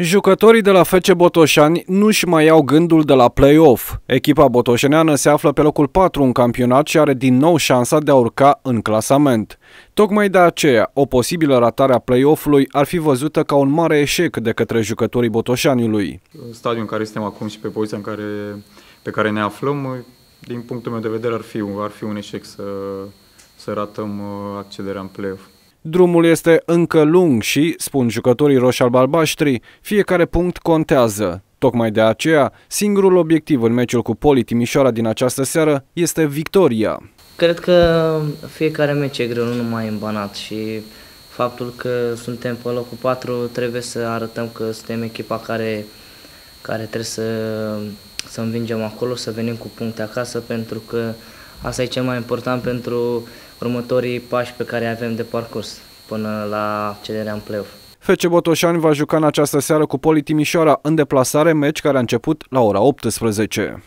Jucătorii de la FC Botoșani nu-și mai iau gândul de la play-off. Echipa botoșeneană se află pe locul 4 în campionat și are din nou șansa de a urca în clasament. Tocmai de aceea, o posibilă ratare a play-off-ului ar fi văzută ca un mare eșec de către jucătorii botoșaniului. Stadiul în care suntem acum și pe poziția în care, pe care ne aflăm, din punctul meu de vedere, ar fi, ar fi un eșec să, să ratăm uh, accederea în play-off. Drumul este încă lung și, spun jucătorii roșalb-albaștri, fiecare punct contează. Tocmai de aceea, singurul obiectiv în meciul cu Poli Timișoara din această seară este victoria. Cred că fiecare meci e greu, nu numai în Banat și faptul că suntem pe locul 4 trebuie să arătăm că suntem echipa care, care trebuie să, să învingem acolo, să venim cu puncte acasă pentru că asta e cel mai important pentru următorii pași pe care avem de parcurs până la cederea în play-off. FC Botoșani va juca în această seară cu Poli Timișoara în deplasare, meci care a început la ora 18.